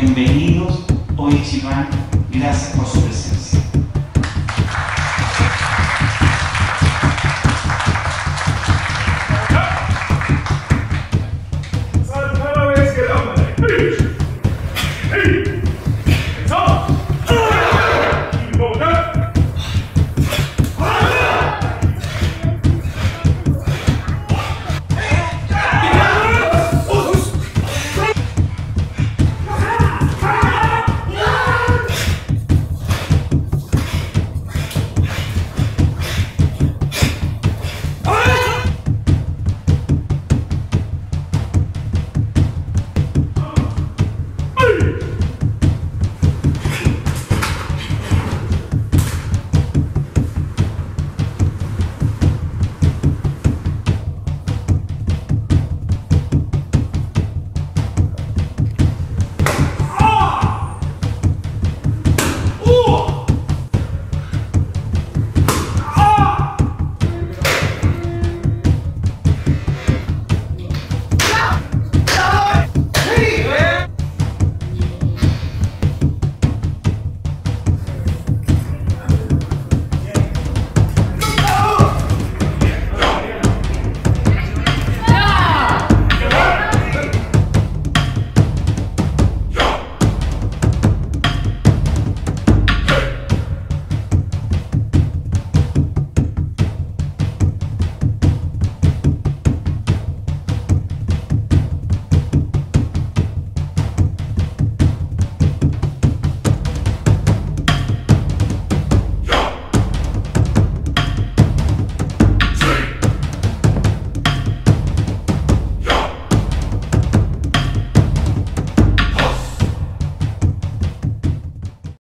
Bienvenidos, hoy Chiván, gracias por su presencia.